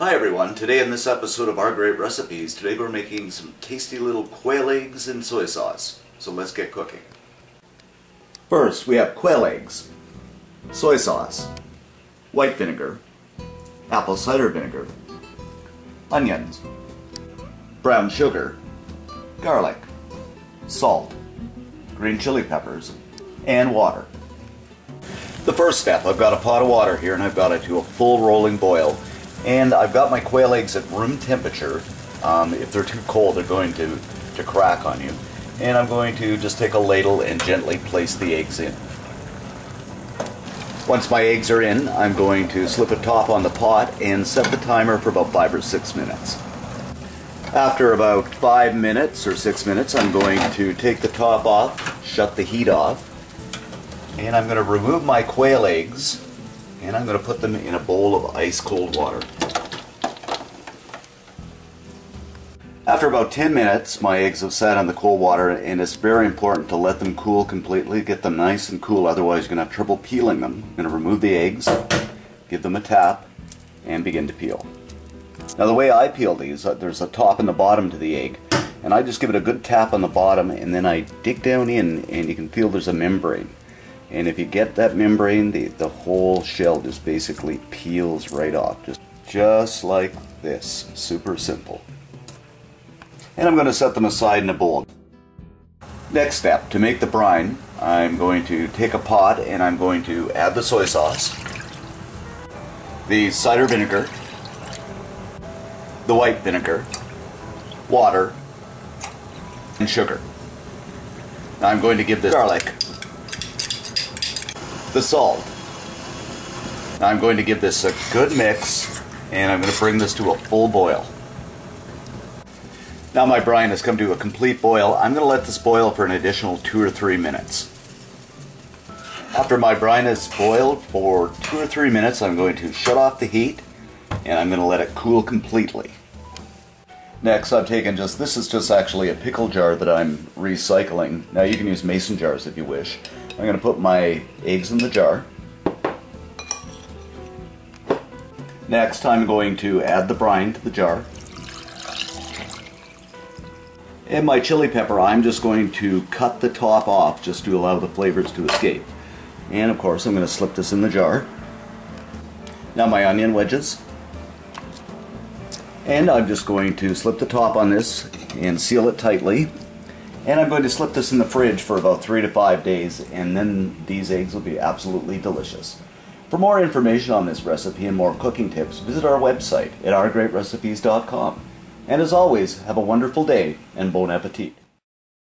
Hi everyone, today in this episode of Our Great Recipes, today we're making some tasty little quail eggs in soy sauce. So let's get cooking. First we have quail eggs, soy sauce, white vinegar, apple cider vinegar, onions, brown sugar, garlic, salt, green chili peppers, and water. The first step, I've got a pot of water here and I've got it to a full rolling boil. And I've got my quail eggs at room temperature. Um, if they're too cold, they're going to, to crack on you. And I'm going to just take a ladle and gently place the eggs in. Once my eggs are in, I'm going to slip a top on the pot and set the timer for about five or six minutes. After about five minutes or six minutes, I'm going to take the top off, shut the heat off, and I'm going to remove my quail eggs and I'm going to put them in a bowl of ice cold water. After about 10 minutes, my eggs have sat in the cold water and it's very important to let them cool completely, get them nice and cool, otherwise you're going to have trouble peeling them. I'm going to remove the eggs, give them a tap, and begin to peel. Now the way I peel these, uh, there's a top and the bottom to the egg, and I just give it a good tap on the bottom and then I dig down in and you can feel there's a membrane. And if you get that membrane, the, the whole shell just basically peels right off. Just, just like this. Super simple. And I'm going to set them aside in a bowl. Next step, to make the brine, I'm going to take a pot and I'm going to add the soy sauce, the cider vinegar, the white vinegar, water, and sugar. Now I'm going to give this garlic the salt. Now I'm going to give this a good mix and I'm going to bring this to a full boil. Now my brine has come to a complete boil. I'm going to let this boil for an additional two or three minutes. After my brine has boiled for two or three minutes, I'm going to shut off the heat and I'm going to let it cool completely. Next, I've taken just, this is just actually a pickle jar that I'm recycling. Now you can use mason jars if you wish. I'm going to put my eggs in the jar. Next, I'm going to add the brine to the jar. And my chili pepper, I'm just going to cut the top off just to allow the flavors to escape. And of course, I'm going to slip this in the jar. Now my onion wedges. And I'm just going to slip the top on this and seal it tightly and I'm going to slip this in the fridge for about three to five days, and then these eggs will be absolutely delicious. For more information on this recipe and more cooking tips, visit our website at ourgreatrecipes.com. And as always, have a wonderful day and bon appetit.